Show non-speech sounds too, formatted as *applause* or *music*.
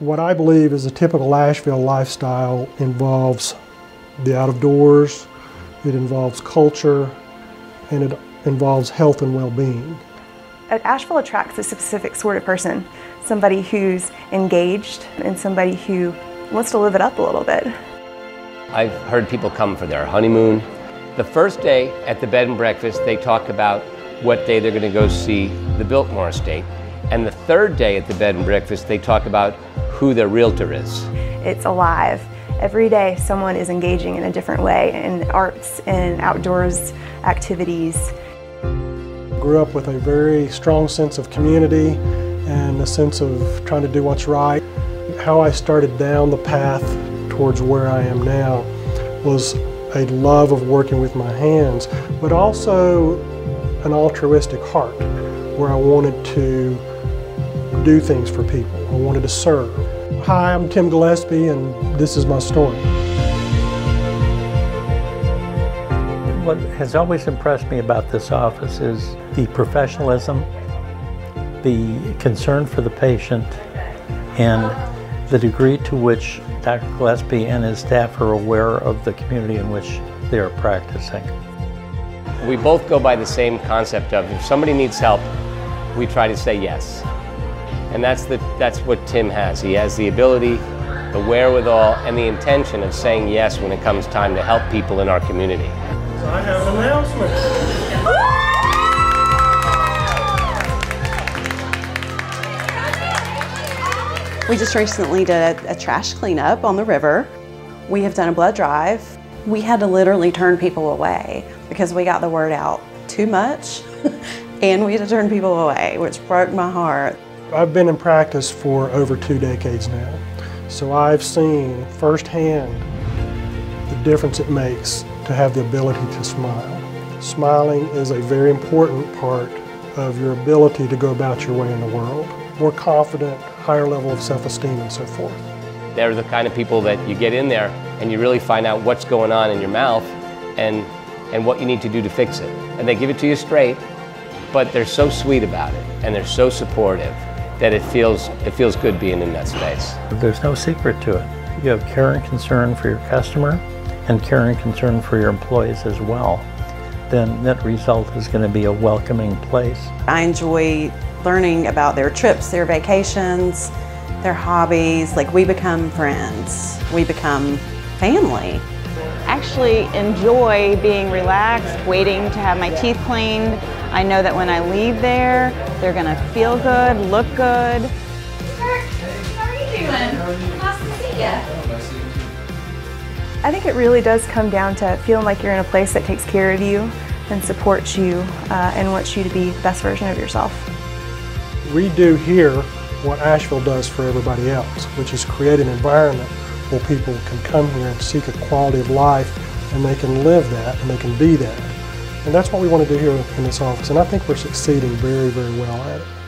What I believe is a typical Asheville lifestyle involves the out of doors, it involves culture, and it involves health and well being. Asheville attracts a specific sort of person somebody who's engaged and somebody who wants to live it up a little bit. I've heard people come for their honeymoon. The first day at the bed and breakfast, they talk about what day they're going to go see the Biltmore estate. And the third day at the bed and breakfast, they talk about who their realtor is. It's alive. Every day someone is engaging in a different way in arts and outdoors activities. Grew up with a very strong sense of community and a sense of trying to do what's right. How I started down the path towards where I am now was a love of working with my hands, but also an altruistic heart where I wanted to do things for people. I wanted to serve. Hi, I'm Tim Gillespie, and this is my story. What has always impressed me about this office is the professionalism, the concern for the patient, and the degree to which Dr. Gillespie and his staff are aware of the community in which they are practicing. We both go by the same concept of if somebody needs help, we try to say yes. And that's, the, that's what Tim has. He has the ability, the wherewithal, and the intention of saying yes when it comes time to help people in our community. So I have an announcement. We just recently did a, a, trash cleanup on the river. We have done a blood drive. We had to literally turn people away because we got the word out too much *laughs* and we had to turn people away, which broke my heart. I've been in practice for over two decades now, so I've seen firsthand the difference it makes to have the ability to smile. Smiling is a very important part of your ability to go about your way in the world. More confident, higher level of self-esteem and so forth. They're the kind of people that you get in there and you really find out what's going on in your mouth and, and what you need to do to fix it. And they give it to you straight, but they're so sweet about it and they're so supportive that it feels, it feels good being in that space. There's no secret to it. You have care and concern for your customer and care and concern for your employees as well. Then that result is going to be a welcoming place. I enjoy learning about their trips, their vacations, their hobbies. Like we become friends, we become family. Actually enjoy being relaxed, waiting to have my teeth cleaned. I know that when I leave there, they're gonna feel good, look good. Kurt, how are you doing? Nice to see you. I think it really does come down to feeling like you're in a place that takes care of you and supports you uh, and wants you to be the best version of yourself we do here what Asheville does for everybody else, which is create an environment people can come here and seek a quality of life and they can live that and they can be that. And that's what we want to do here in this office, and I think we're succeeding very, very well at it.